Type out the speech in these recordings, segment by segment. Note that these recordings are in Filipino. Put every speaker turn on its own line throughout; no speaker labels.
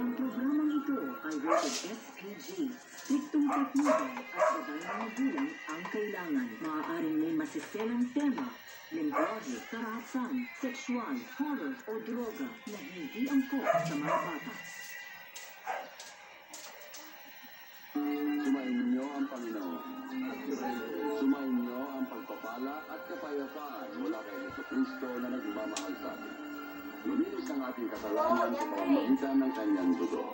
Ang programang ito ay rated SPG. Striktong teknikal at gabay ng magulang ang kailangan. Maaaring may masiselang tema, lingwahe, karahasan, sexual, horror o droga na hindi angkop sa mga bata.
Sumayin niyo ang Panginoon. Sumayin niyo ang pagpapala at kapayapaan mula kay Kristo na nagmamahal sa atin. Luminis ang ating kasalanan sa pamamagitan ng kanyang dugo.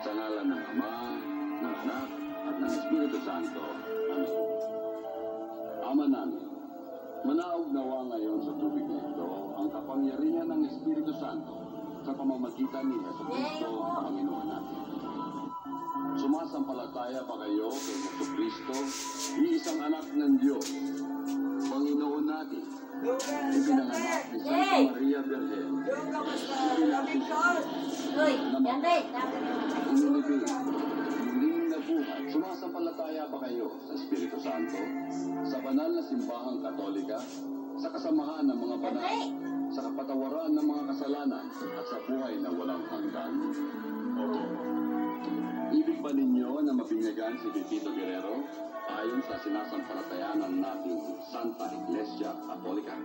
Sa ngalan ng Ama, ng Anak, at ng Espiritu Santo. Amen. Ama namin, manaog nawa ngayon sa tubig na ito ang kapangyarihan ng Espiritu Santo sa pamamagitan ni Yeso Kristo, Panginoon natin. Sumasampalataya pa kayo kay Yesu Kristo, iisang anak ng Diyos,
Yay! Uy, yan
nabuhay. Sumasampalataya pa kayo sa Espiritu Santo, sa banal na simbahang katolika, sa kasamahan ng mga banal, sa kapatawaran ng mga kasalanan, at sa buhay na walang hanggan. Opo. Ibig ba ninyo na mabinyagan si Pipito Guerrero ayon sa sinasampalatayanan nating Santa Iglesia Katolika?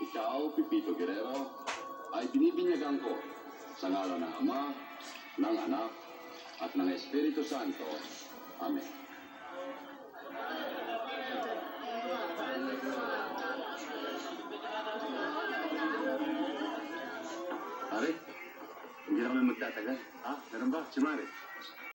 Ikaw, Pipito Guerrero, ay binibinyagan ko sa ngalan ng Ama, ng Anak, at ng Espiritu Santo. Amen. Pare, hindi na kami magtatagal. Ha? Meron ba? Si Mare?